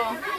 Ó.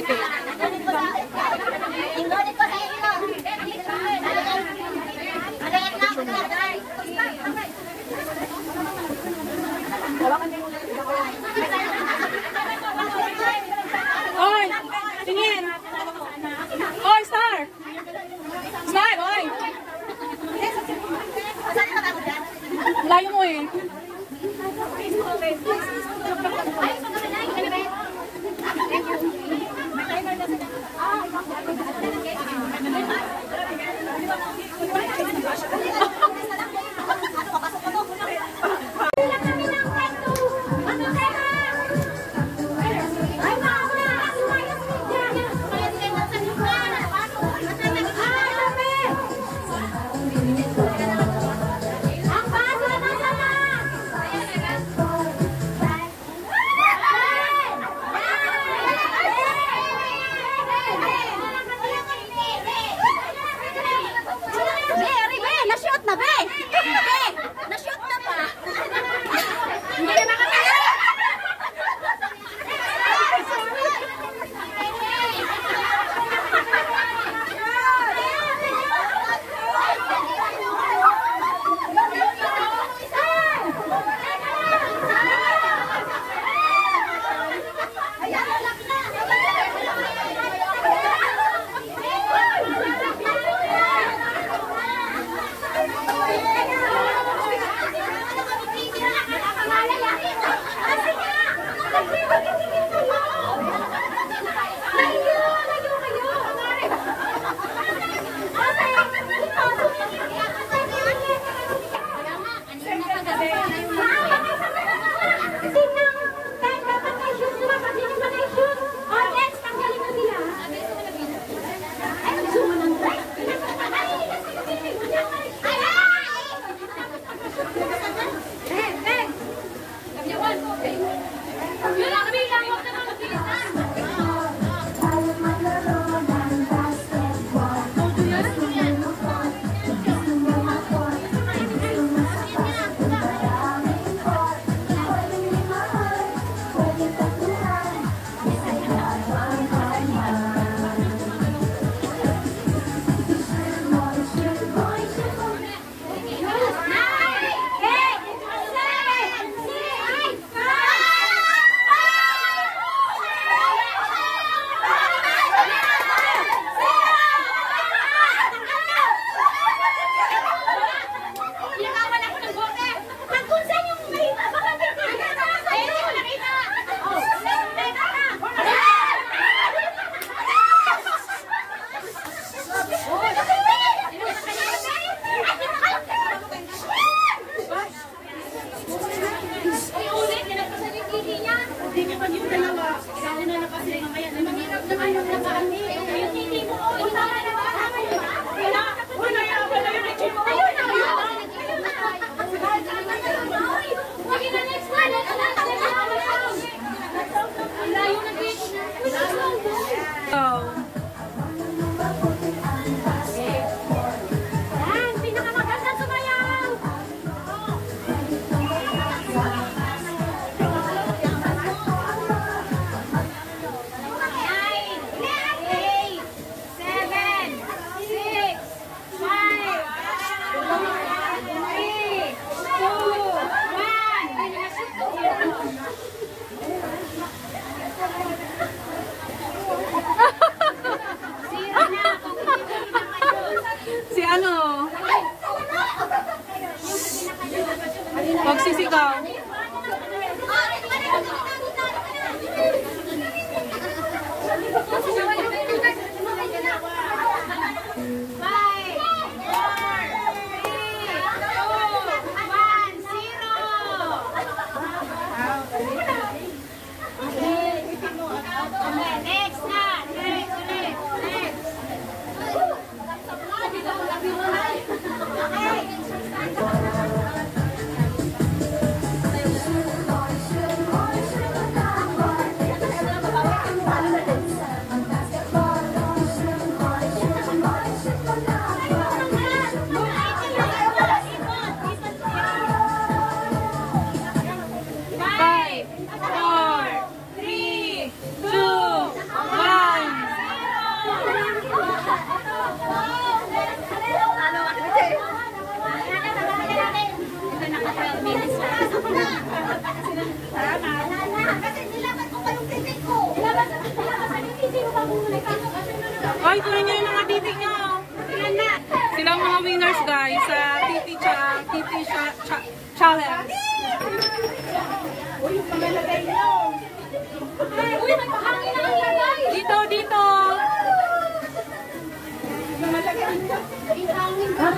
Oy! Tingin! Oy, Star! Star, oy! Layo mo eh. Hoy, kunin nyo yung mga titi nyo. Sila ang mga winners guys sa titi cha, titi cha, cha challenge. Uy, pamalagay nyo. Uy, nagpahangin na ang lagay. Dito, dito. Pamalagay nyo. Ihangin ka.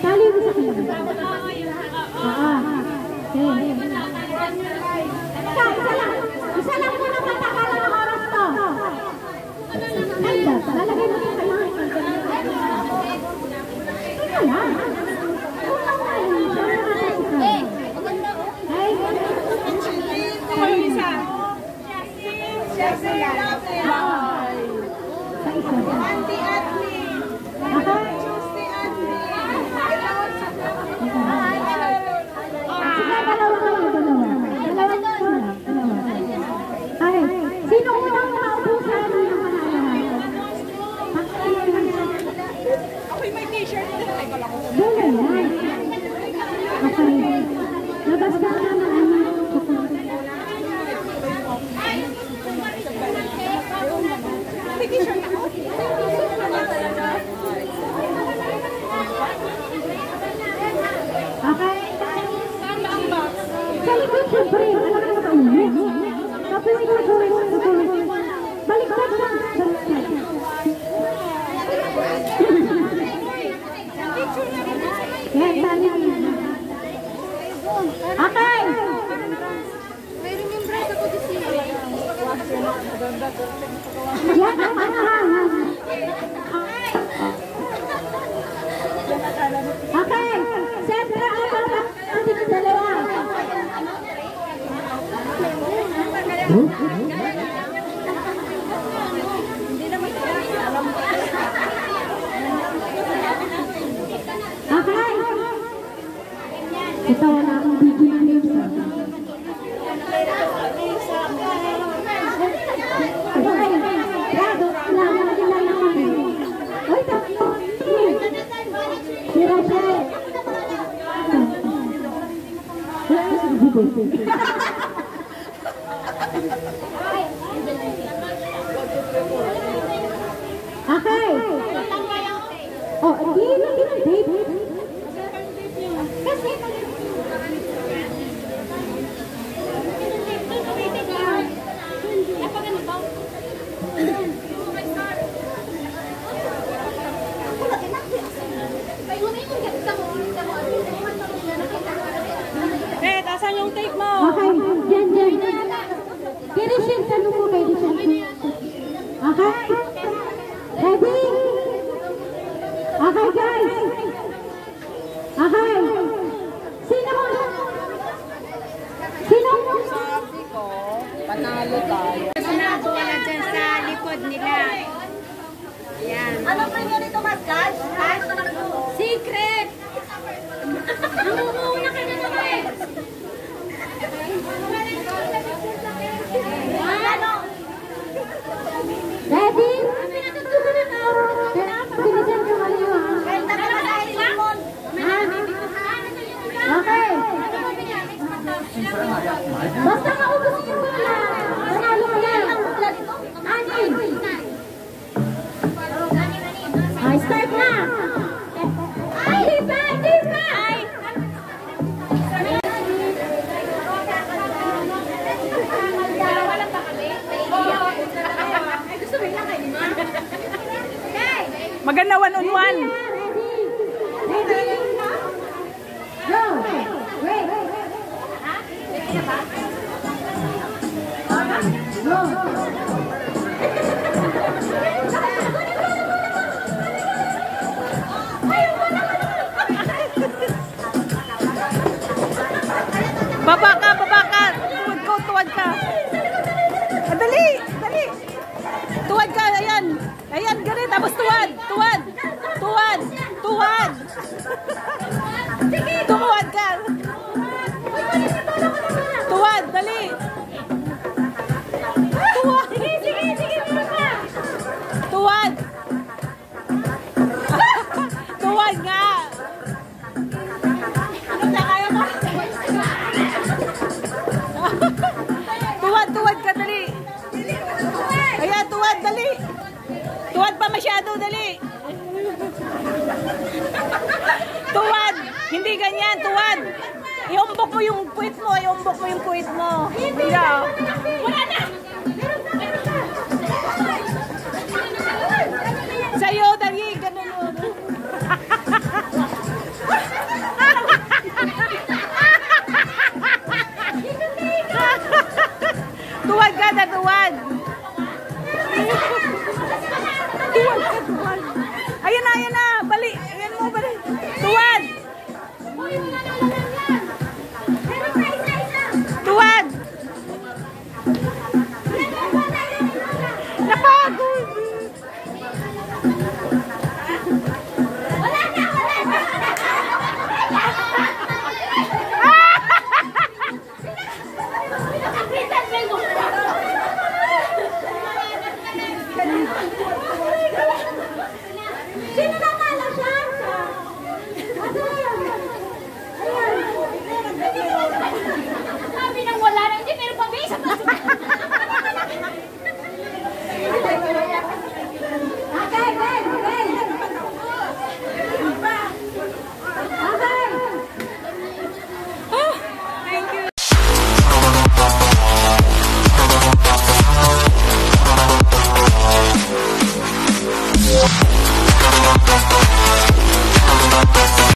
Tali ko sa kanya. Ah, ah, ah. Okay. Isa, isa lang. Oke, saya kira apa kita lewat. Oke. Eh, hindi, hindi, hindi. Kasi pag Nasaan yung tape mo? Okay, dyan, dyan. Dirishin, tanong mo kay Dirishin. Okay? Ready? Não. Tuwad! Hindi ganyan, tuwad! Iumbok mo yung puwit mo, iumbok mo yung puwit mo. Hindi. Ah. Wala na!